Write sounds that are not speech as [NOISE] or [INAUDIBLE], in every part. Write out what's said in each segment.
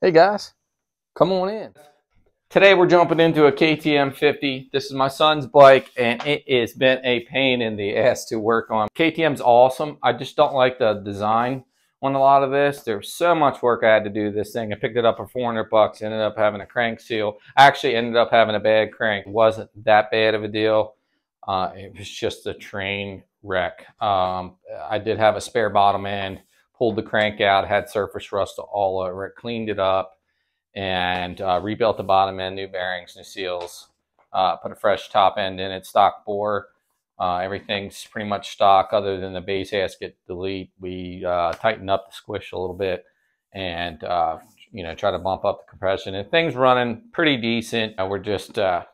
Hey guys, come on in. Today we're jumping into a KTM 50. This is my son's bike and it has been a pain in the ass to work on. KTM's awesome. I just don't like the design on a lot of this. There's so much work I had to do this thing. I picked it up for 400 bucks, ended up having a crank seal. I Actually ended up having a bad crank. It wasn't that bad of a deal. Uh, it was just a train wreck. Um, I did have a spare bottom end pulled the crank out, had surface rust all over it, cleaned it up, and uh, rebuilt the bottom end, new bearings, new seals, uh, put a fresh top end in it, stock bore. Uh, everything's pretty much stock other than the base gasket delete. We uh, tightened up the squish a little bit and, uh, you know, try to bump up the compression. And things running pretty decent. we're just uh,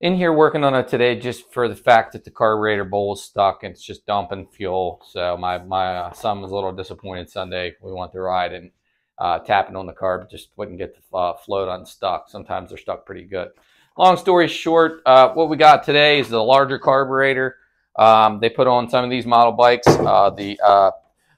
in here working on it today just for the fact that the carburetor bowl is stuck and it's just dumping fuel. So my, my uh, son was a little disappointed Sunday. We went to ride and uh, tapping on the carb just wouldn't get the uh, float unstuck. Sometimes they're stuck pretty good. Long story short, uh, what we got today is the larger carburetor. Um, they put on some of these model bikes. Uh, the uh,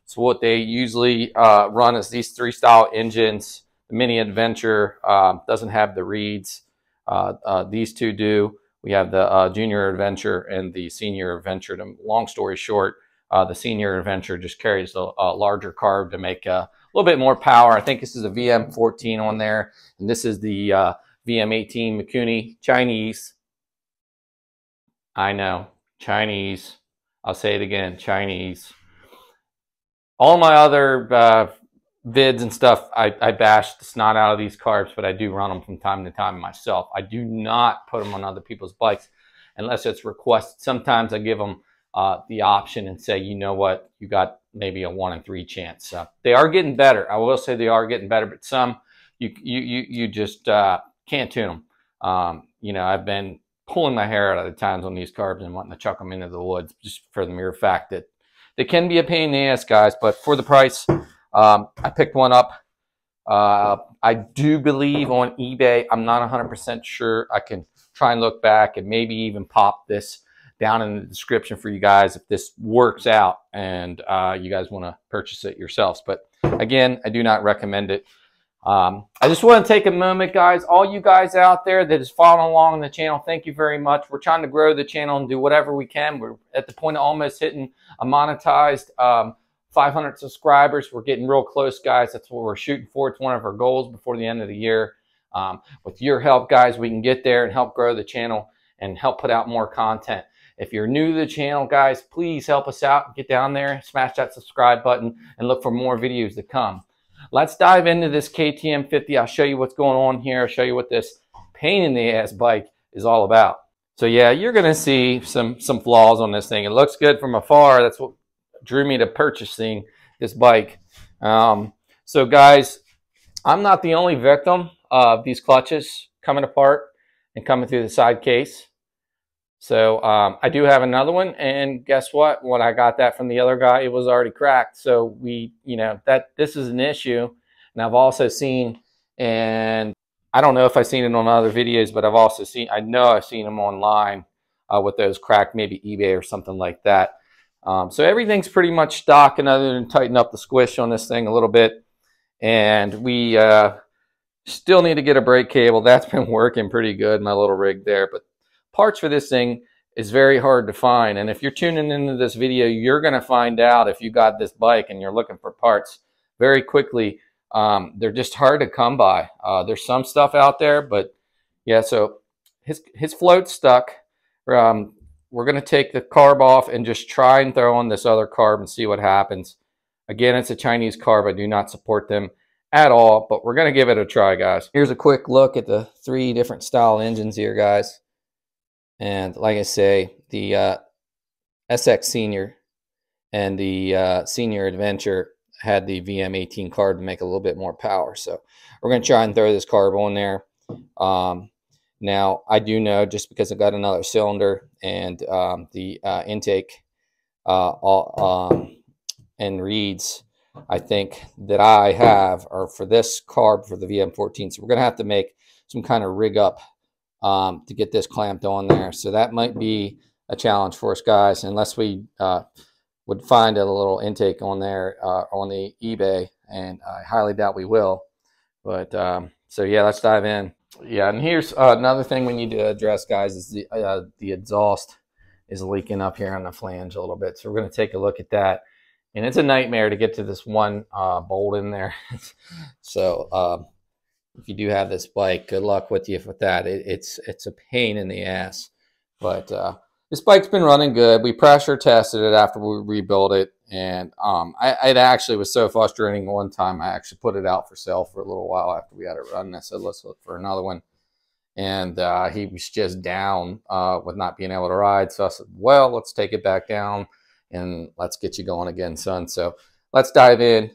So what they usually run is these three style engines. The Mini Adventure um, doesn't have the reeds. Uh, uh, these two do. We have the uh, junior adventure and the senior adventure. To, long story short, the senior adventure just carries a, larger carb to make a little bit more power. I think this is a VM14 on there, and this is the VM18 Mikuni Chinese. I know, Chinese. I'll say it again, Chinese. All my other uh, vids and stuff, I, I bash the snot out of these carbs, but I do run them from time to time myself. I do not put them on other people's bikes unless it's requested. Sometimes I give them uh, the option and say, you know what, you got maybe a one in three chance. They are getting better. I will say they are getting better, but some you you you, you just uh, can't tune them. Um, you know, I've been pulling my hair out of the times on these carbs and wanting to chuck them into the woods just for the mere fact that they can be a pain in the ass, guys. But for the price, um, I picked one up. Uh, I do believe on eBay. I'm not 100% sure. I can try and look back and maybe even pop this down in the description for you guys if this works out and uh, you guys want to purchase it yourselves. But again, I do not recommend it. Um, I just want to take a moment, guys. All you guys out there that is following along the channel, thank you very much. We're trying to grow the channel and do whatever we can. We're at the point of almost hitting a monetized um, 500 subscribers. We're getting real close, guys. That's what we're shooting for. It's one of our goals before the end of the year. Um, with your help, guys, we can get there and help grow the channel and help put out more content. If you're new to the channel, guys, please help us out. Get down there, smash that subscribe button, and look for more videos to come. Let's dive into this KTM 50. I'll show you what's going on here. I'll show you what this pain in the ass bike is all about. So yeah, you're to see some some flaws on this thing. It looks good from afar. That's what drew me to purchasing this bike. Um, so guys, I'm not the only victim of these clutches coming apart and coming through the side case. So um, I do have another one, and guess what? When I got that from the other guy, it was already cracked. So we, you know, that this is an issue. And I've also seen, and I don't know if I've seen it on other videos, but I've also seen, I know I've seen them online uh, with those cracked, maybe eBay or something like that. Um, so everything's pretty much stock and other than tighten up the squish on this thing a little bit. And we uh, still need to get a brake cable. That's been [LAUGHS] working pretty good, my little rig there. But parts for this thing is very hard to find. And if you're tuning into this video, you're going to find out if you got this bike and you're looking for parts very quickly. Um, they're just hard to come by. Uh, there's some stuff out there, but yeah, so his, his float stuck. Um, we're going to take the carb off and just try and throw on this other carb and see what happens. Again, it's a Chinese carb. I do not support them at all, but we're going to give it a try, guys. Here's a quick look at the three different style engines here, guys. And like I say, the uh, SX Senior and the uh, Senior Adventure had the VM18 carb to make a little bit more power. So we're going to try and throw this carb on there. Um, now, I do know just because I've got another cylinder and um, the uh, intake uh, all, um, and reeds, I think that I have are for this carb for the VM14. So we're going to have to make some kind of rig up um, to get this clamped on there. So that might be a challenge for us guys, unless we uh, would find a little intake on there uh, on the eBay, and I highly doubt we will. But um, so yeah, let's dive in. Yeah, and here's uh, another thing we need to address, guys, is the uh, the exhaust is leaking up here on the flange a little bit. So we're going to take a look at that. And it's a nightmare to get to this one uh, bolt in there. [LAUGHS] so um, if you do have this bike, good luck with you with that. It, it's it's a pain in the ass. But uh, this bike's been running good. We pressure tested it after we rebuilt it. And um, I, it actually was so frustrating one time. I actually put it out for sale for a little while after we had it run. I said, let's look for another one and uh, he was just down uh, with not being able to ride. So I said, well, let's take it back down and let's get you going again, son. So let's dive in.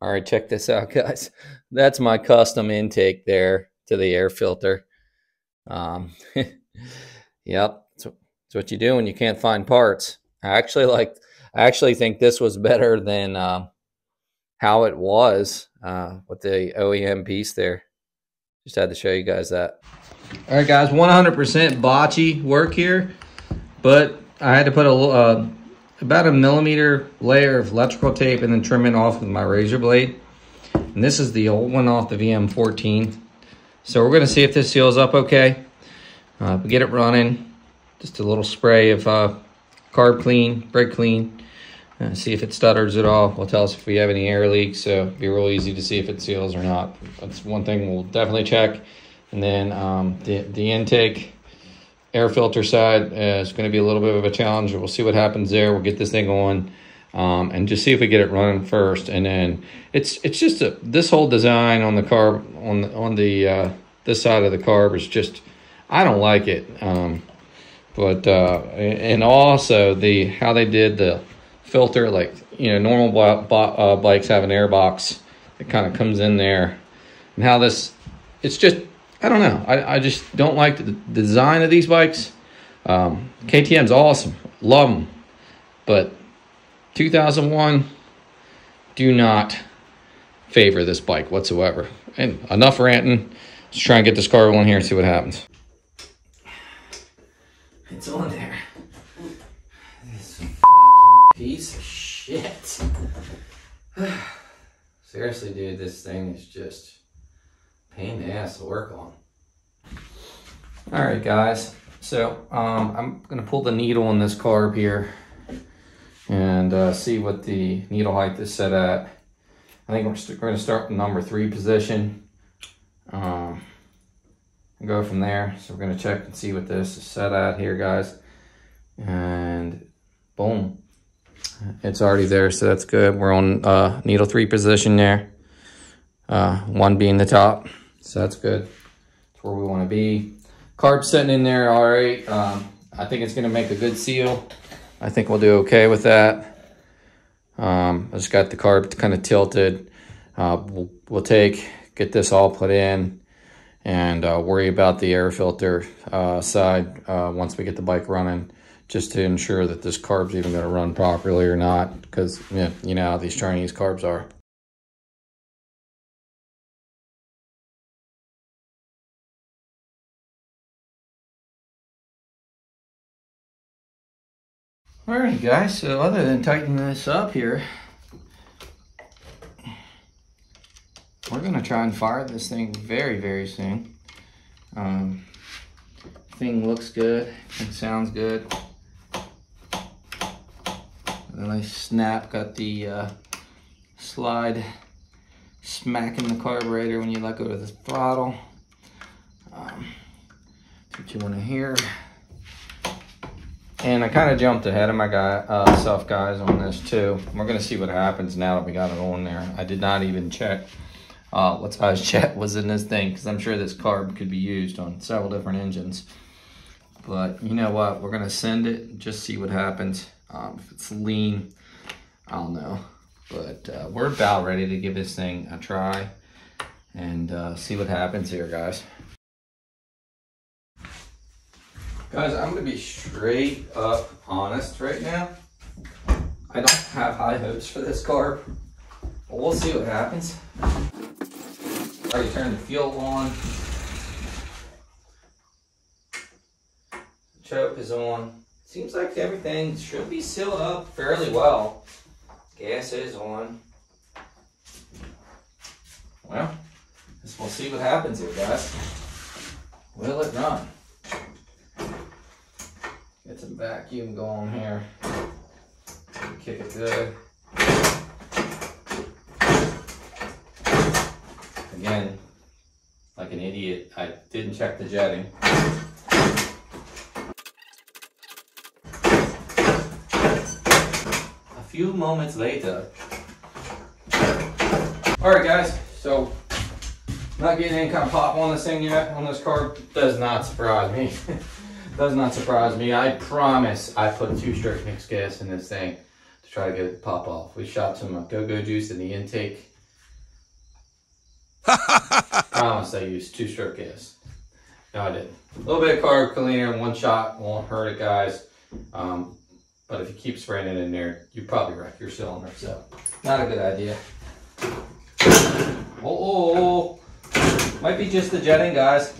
All right, check this out, [LAUGHS] guys. That's my custom intake there to the air filter. Um, [LAUGHS] yep, that's what you do when you can't find parts. I actually like I actually think this was better than uh, how it was uh, with the OEM piece there. Just had to show you guys that. All right, guys, 100% botchy work here, but I had to put a uh, about a millimeter layer of electrical tape and then trim it off with my razor blade. And this is the old one off the VM14. So we're gonna see if this seals up okay. Uh, get it running, just a little spray of uh, carb clean, brake clean, uh, see if it stutters at all. Will tell us if we have any air leaks. So it'll be real easy to see if it seals or not. That's one thing we'll definitely check. And then um, the, the intake air filter side uh, is going to be a little bit of a challenge. We'll see what happens there. We'll get this thing on um, and just see if we get it running first. And then it's it's just a, this whole design on the carb on the, on the uh, this side of the carb is just I don't like it. Um, but uh, and also the how they did the filter like you know normal uh, bikes have an air box that kind of comes in there. And how this it's just i don't know. I, I just don't like the design of these bikes. Um, ktm's awesome. Love them but 2001 do not favor this bike whatsoever and enough ranting let's try and get this carb on here and see what happens it's on there This piece of shit. [SIGHS] Seriously, dude, this thing is just pain in the ass to work on. All right, guys. So um, I'm gonna pull the needle in this carb here and uh, see what the needle height is set at. I think we're, we're gonna start with number three position um, and go from there. So we're gonna check and see what this is set at here, guys. And boom, it's already there, so that's good. We're on uh, needle three position there. Uh, one being the top, so that's good. That's where we want to be. Carb sitting in there, all right. Um, I think it's gonna make a good seal. I think we'll do okay with that. Um, I just got the carb kind of tilted. Uh, we'll, we'll, take, get this all put in and uh, worry about the air filter uh, side uh, once we get the bike running just to ensure that this carb's even going to run properly or not because you know how these Chinese carbs are. Alright guys, so other than tightening this up here, we're going to try and fire this thing very, very soon. Um, thing looks good, and sounds good a nice snap, got the uh, slide smacking the carburetor when you let go of the throttle. Um, what you want to hear. And I kind of jumped ahead of my guy, uh, self guys on this too. We're going to see what happens now that we got it on there. I did not even check uh, what size [LAUGHS] jet was in this thing because I'm sure this carb could be used on several different engines. But you know what? We're going to send it, just see what happens. Um, if it's lean, I don't know. But uh, we're about ready to give this thing a try and uh, see what happens here, guys. Guys, I'm going to be straight up honest right now. I don't have high hopes for this carb, but we'll see what happens. Already turned the fuel on. choke is on. seems like everything should be sealed up fairly well. Gas is on. Well, we'll see what happens here, guys. Will it run? Some vacuum going here. Kick it good. Again, like an idiot, I didn't check the jetting. A few moments later. Alright guys, so not getting any kind of pop on this thing yet on this carb does not surprise me. [LAUGHS] does not surprise me. I promise I put two stroke mixed gas in this thing to try to get it to pop off. We shot some go-go juice in the intake [LAUGHS] Promise I used two stroke gas. No, I didn't. A little bit of carb cleaner in one shot won't hurt it, guys. Um, but if you keep spraying it in there, you probably wreck your cylinder. So, not a good idea. Oh, oh, oh. might be just the jetting, guys.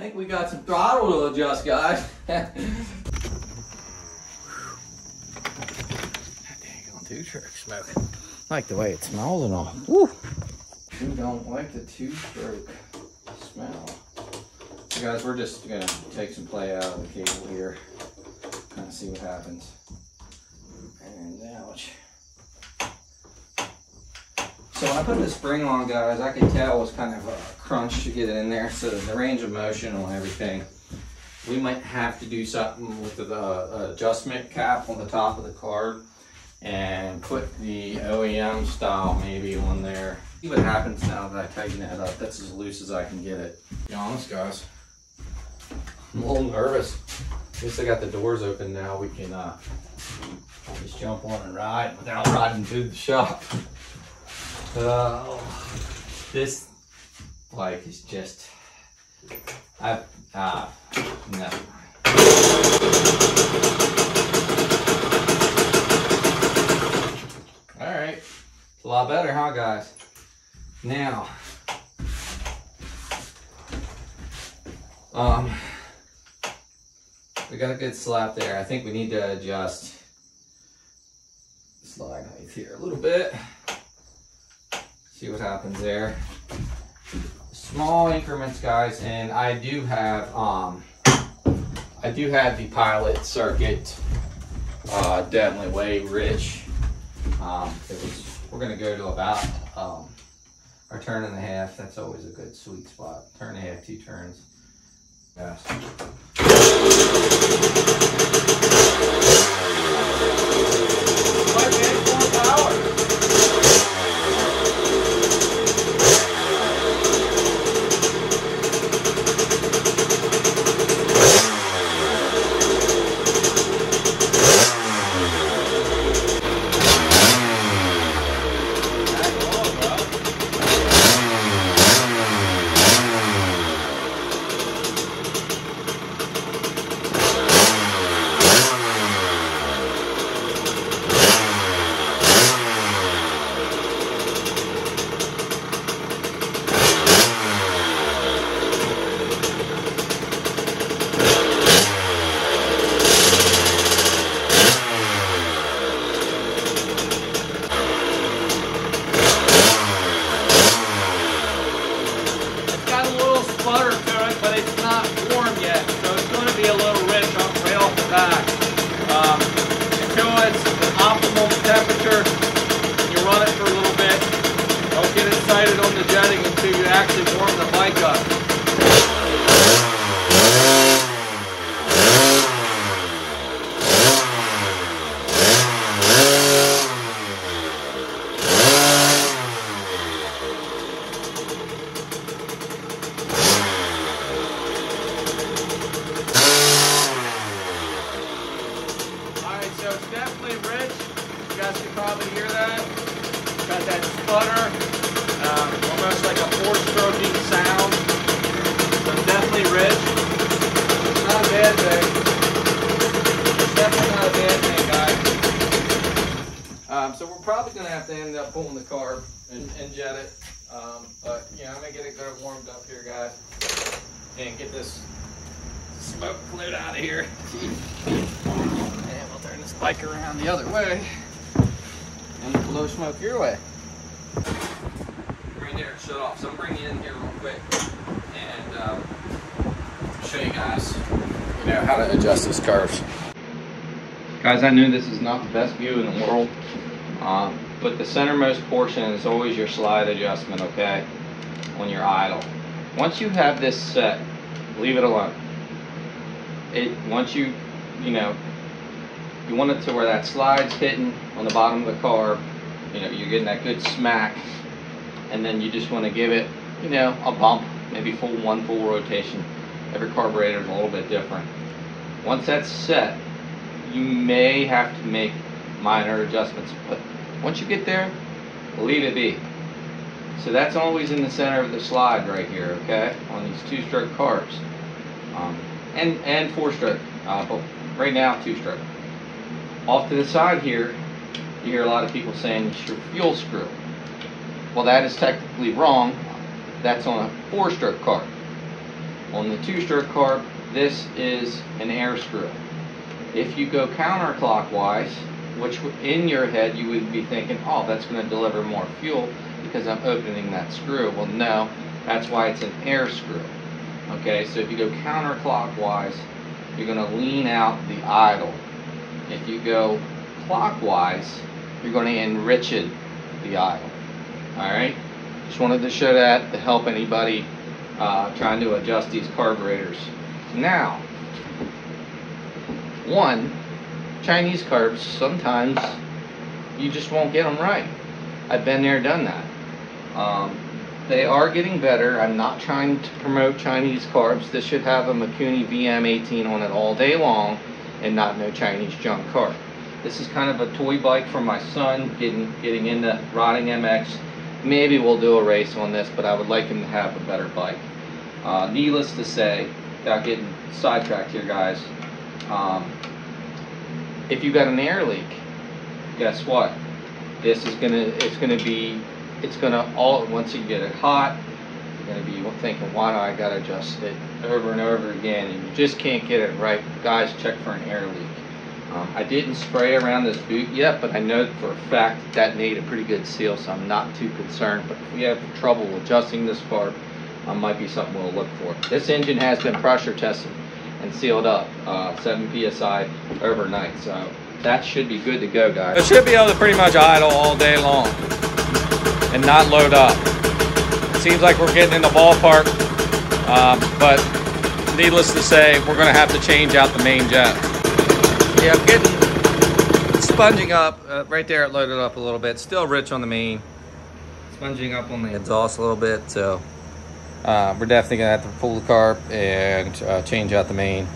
I think we got some throttle to adjust, guys. Dang on two stroke smoke. like the way it smells and all. Woo. We don't like the two stroke smell. So guys, we're just gonna take some play out of the cable here. Kind of see what happens. And ouch. So when I put the spring on, guys, I could tell it was kind of a crunch to get it in there. So the range of motion on everything. We might have to do something with the uh, adjustment cap on the top of the carb and put the OEM style maybe on there. See what happens now that I tighten that up. That's as loose as I can get it. Be honest, guys. I'm a little nervous. At least I got the doors open now. We can uh, just jump on and ride without riding through the shop. [LAUGHS] Uh, this like is just I uh, no. All right, it's a lot better, huh, guys? Now, um, we got a good slap there. I think we need to adjust slide height here a little bit. See what happens there. Small increments, guys, and I do have um, I do have the pilot circuit uh, definitely way rich. Um, was, we're gonna go to about um, our turn and a half. That's always a good sweet spot. Turn and a half, two turns. Not thing. It's definitely not a bad thing, guys. Um, so we're probably going to have to end up pulling the carb and, and jet it. Um, but, you know, I'm going to get it good warmed up here, guys. And get this smoke cleared out of here. And we'll turn this bike around the other way. And blow smoke your way. Right there, shut off. So I'm bringing it in here real quick and um, show you guys, you know, how to adjust these carbs. Guys, I knew this is not the best view in the world, um, but the centermost portion is always your slide adjustment, okay, when you're idle. Once you have this set, leave it alone. It Once you, you know, you want it to where that slide's hitting on the bottom of the carb, you know, you're getting that good smack, and then you just want to give it, you know, a bump, maybe full one full rotation. Every carburetor is a little bit different. Once that's set, you may have to make minor adjustments, but once you get there, leave it be. So that's always in the center of the slide right here, okay, on these two-stroke carbs. Um, and, and four-stroke, uh, but right now two-stroke. Off to the side here, you hear a lot of people saying it's your fuel screw. Well, that is technically wrong. That's on a four-stroke carb. On the two-stroke carb, this is an air screw. If you go counterclockwise, which in your head you would be thinking, oh, that's going to deliver more fuel because I'm opening that screw. Well, no, that's why it's an air screw. Okay, so if you go counterclockwise, you're going to lean out the idle. If you go clockwise, you're going to enrich it, the idle. Alright, just wanted to show that to help anybody uh, trying to adjust these carburetors. Now, one, Chinese carbs, sometimes you just won't get them right. I've been there, done that. Um, they are getting better. I'm not trying to promote Chinese carbs. This should have a Mikuni VM18 on it all day long and not no Chinese junk carb. This is kind of a toy bike for my son getting getting into riding MX. Maybe we'll do a race on this, but I would like him to have a better bike. Uh, needless to say, without getting sidetracked here, guys, um, if you got an air leak, guess what? This is gonna, it's gonna be, it's gonna all, once you get it hot, you're gonna be thinking, why do I gotta adjust it over and over again? And you just can't get it right. Guys, check for an air leak. Um, I didn't spray around this boot yet, but I know for a fact that made a pretty good seal, so I'm not too concerned. But if we have trouble adjusting this part, um, might be something we'll look for. This engine has been pressure tested and sealed up, uh, 7 psi overnight, so that should be good to go, guys. It should be able to pretty much idle all day long and not load up. It seems like we're getting in the ballpark, um, but needless to say, we're going to have to change out the main jet. Yeah, I'm getting sponging up. Uh, right there, it loaded up a little bit. Still rich on the main. Sponging up on the exhaust a little bit, so uh, we're definitely gonna have to pull the carb and uh, change out the main.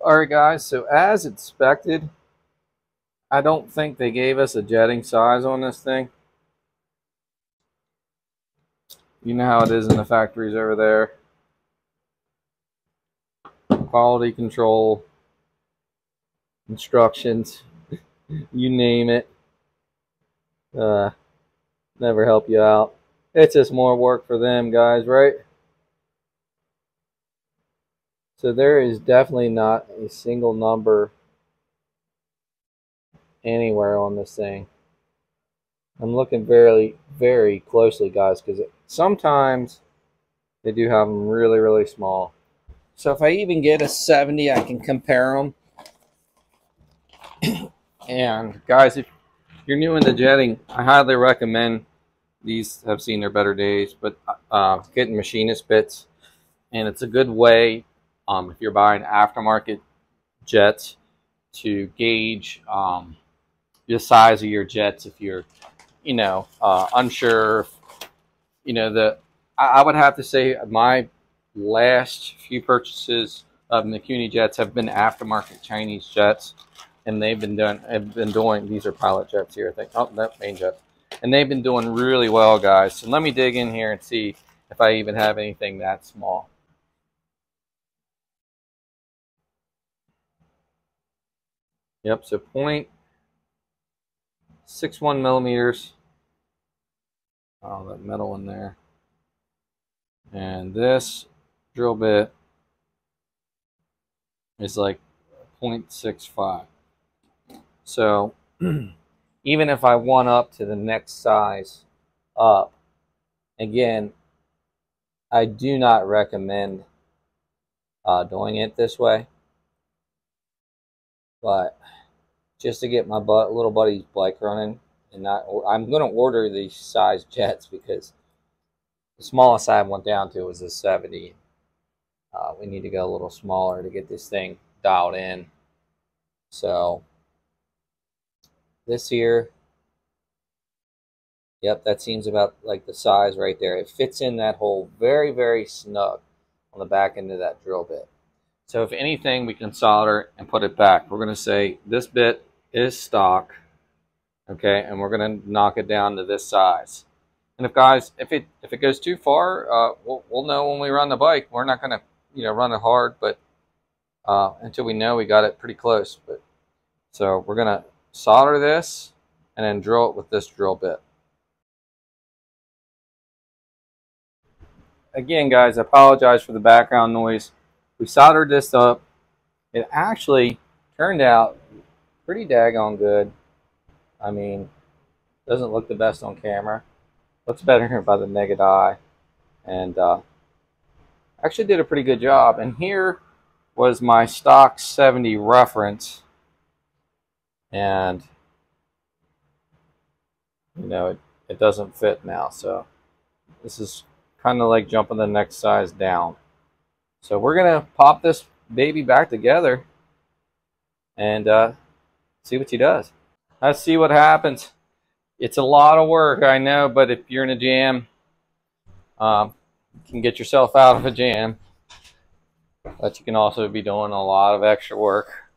All right, guys. So as expected, I don't think they gave us a jetting size on this thing. You know how it is in the factories over there. Quality control, instructions, [LAUGHS] you name it. Uh, never help you out. It's just more work for them, guys, right? So there is definitely not a single number anywhere on this thing. I'm looking very, very closely, guys, because sometimes they do have them really, really small. So if I even get a 70, I can compare them. And guys, if you're new into jetting, I highly recommend these have seen their better days, but uh, getting machinist bits. And it's a good way, um, if you're buying aftermarket jets, to gauge um, the size of your jets if you're you know, uh, unsure. You know, the I, I, would have to say my last few purchases of Mikuni jets have been aftermarket Chinese jets. And they've been doing have been doing these are pilot jets here. I think oh that main jet, and they've been doing really well, guys. So let me dig in here and see if I even have anything that small. Yep, so point six one millimeters. Oh, that metal in there. And this drill bit is like 0.65. So [CLEARS THROAT] even if I want up to the next size up, again, I do not recommend uh, doing it this way. But just to get my butt, little buddy's bike running, and not, I'm going to order these size jets because the smallest I went down to was a 70. Uh, we need to go a little smaller to get this thing dialed in. So this here, yep, that seems about like the size right there. It fits in that hole very, very snug on the back end of that drill bit. So if anything, we can solder and put it back. We're going to say this bit is stock, okay, and we're going to knock it down to this size. And if guys, if it if it goes too far, uh, we'll, we'll know when we run the bike. We're not going to, you know, run it hard, but uh, until we know we got it pretty close. But so we're going to solder this and then drill it with this drill bit. Again, guys, I apologize for the background noise. We soldered this up. It actually turned out pretty daggone good. I mean, doesn't look the best on camera. Looks better here [LAUGHS] by the naked eye. And uh, actually did a pretty good job. And here was my stock 70 reference. And, you know, it, it doesn't fit now. So this is kind of like jumping the next size down. So we're to pop this baby back together and uh, see what she does. Let's see what happens. It's a lot of work, I know, but if you're in a jam, um, you can get yourself out of a jam. But you can also be doing a lot of extra work.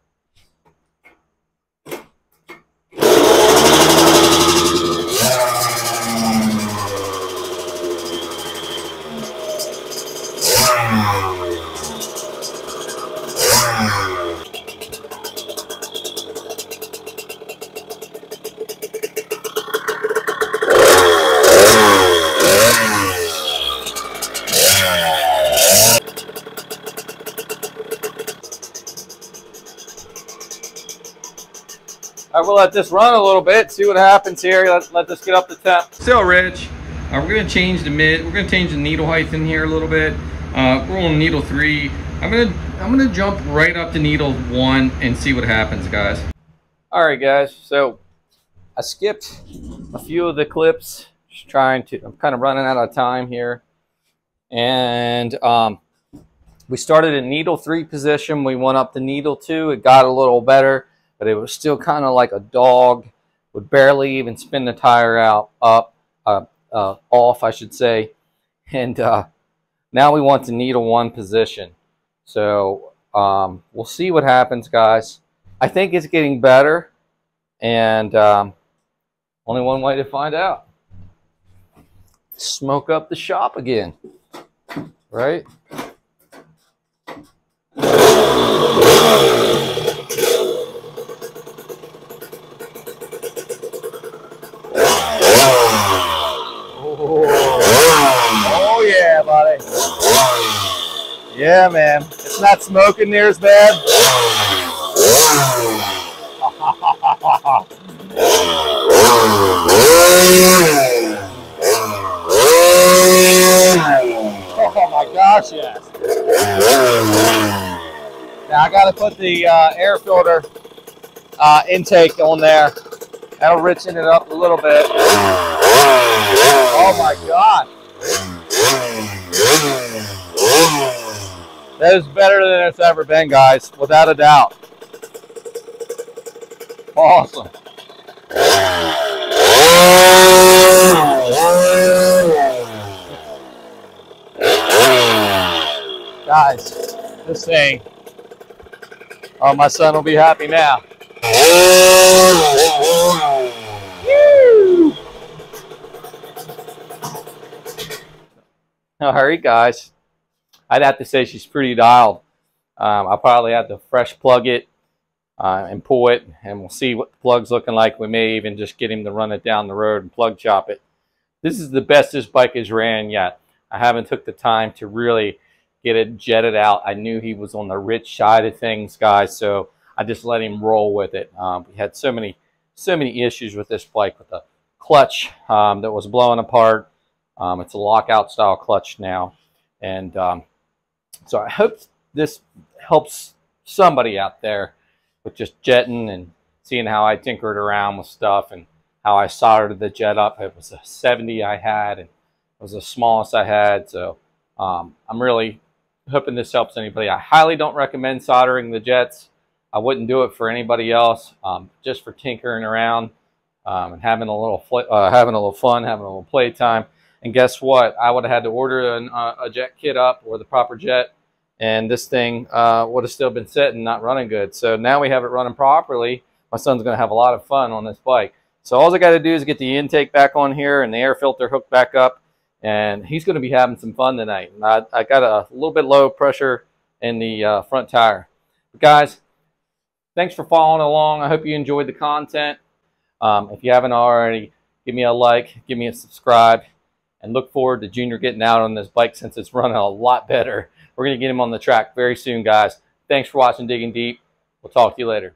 Let this run a little bit, see what happens here. Let, let this get up to temp. Still rich. Uh, we're gonna change the mid, we're gonna change the needle height in here a little bit. Uh, we're on needle three. I'm gonna, I'm gonna jump right up to needle one and see what happens, guys. All right, guys, so I skipped a few of the clips, just trying to, I'm kind of running out of time here. And um, we started at needle three position. We went up to needle two. It got a little better but it was still kind of like a dog, would barely even spin the tire out, up, uh, uh, off, I should say. And uh, now we want to needle one position. So um, we'll see what happens, guys. I think it's getting better, and um, only one way to find out. Smoke up the shop again, right? Yeah, man. It's not smoking near as bad. oh my gosh, yes. Now I got to put the uh, air filter uh, intake on there. That'll richen it up a little bit. Oh my god. That is better than it's ever been, guys, without a doubt. Awesome. Guys, this thing. Oh, my son will be happy now. All right, guys. I'd have to say she's pretty dialed. Um, I'll probably have to fresh plug it uh, and pull it, and we'll see what the plug's looking like. We may even just get him to run it down the road and plug chop it. This is the best this bike has ran yet. I haven't took the time to really get it jetted out. I knew he was on the rich side of things, guys, so I just let him roll with it. Um, we had so many, so many issues with this bike with the clutch um, that was blowing apart. Um, it's a lockout style clutch now, and um, so I hope this helps somebody out there with just jetting and seeing how I tinkered around with stuff and how I soldered the jet up. It was a 70 I had, and it was the smallest I had. So um, I'm really hoping this helps anybody. I highly don't recommend soldering the jets. I wouldn't do it for anybody else, um, just for tinkering around um, and having a little uh, having a little fun, having a little playtime. And guess what? I would have had to order an, uh, a jet kit up or the proper jet, and this thing uh, would have still been sitting, not running good. So now we have it running properly. My son's going to have a lot of fun on this bike. So all I got to do is get the intake back on here and the air filter hooked back up, and he's going to be having some fun tonight. I, I got a little bit low pressure in the uh, front tire. But guys, thanks for following along. I hope you enjoyed the content. Um, if you haven't already, give me a like, give me a subscribe, and look forward to Junior getting out on this bike since it's running a lot better. We're going to get him on the track very soon, guys. Thanks for watching Digging Deep. We'll talk to you later.